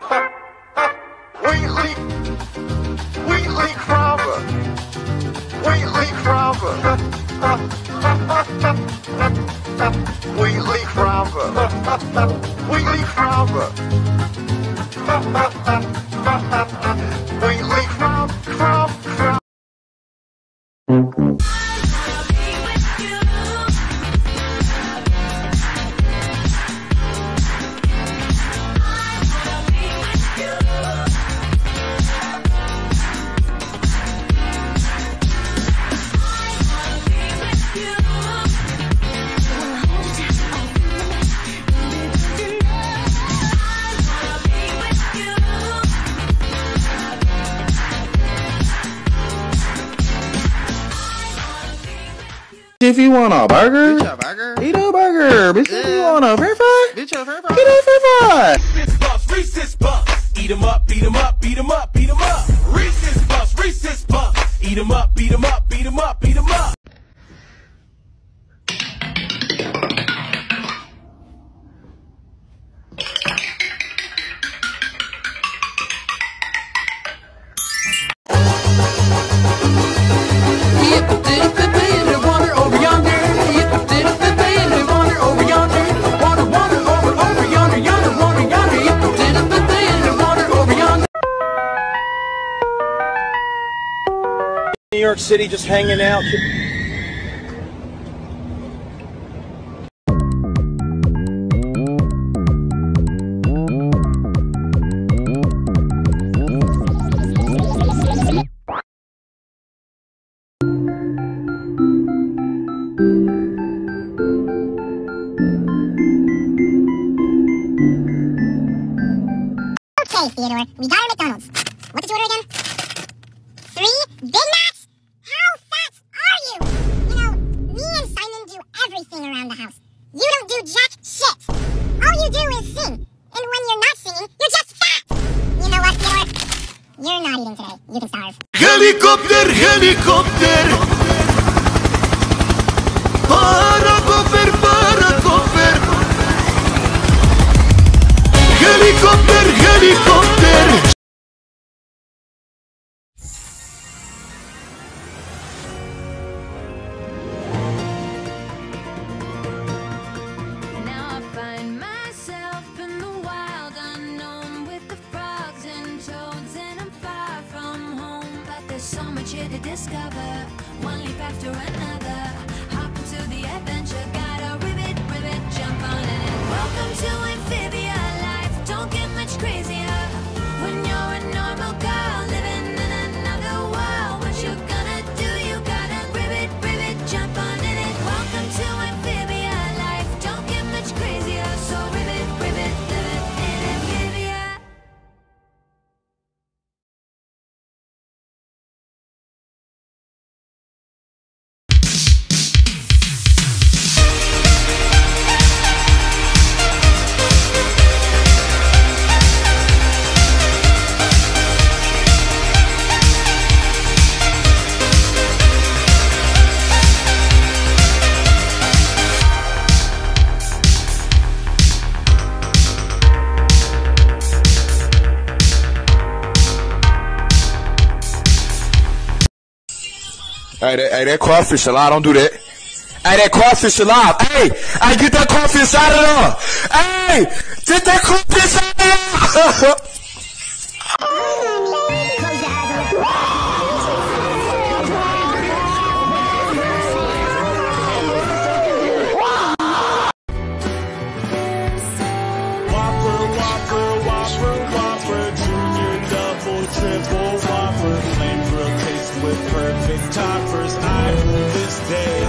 Weekly, Weekly Crowder. Weekly Crowder. Weekly Crowder. Weekly Crowder. Weekly Crowder. If you want a burger, Bitch, a burger? eat a burger. Bitch, if you want a french fry, Bitch, a french get a french fry. Reese's Puffs, Reese's Puffs. Eat 'em up, beat 'em up, beat 'em up, beat 'em up. Reese's Puffs, Reese's Puffs. Eat 'em up, beat 'em up, beat 'em up, beat New York City just hanging out. Okay, Theodore, we got our McDonald's. What did you order again? Three Big Macs? Helikopter, helikopter. Para cofer, para cofer. Helikopter, helikopter. Here to discover, Hey, that, hey, that crawfish alive. Don't do that. Hey, that crawfish alive. Hey, hey, get that crawfish out of there. Hey, get that crawfish out of there. Whopper, Whopper, Whopper, Whopper, Junior, Double, Triple, perfect toppers. I rule this day.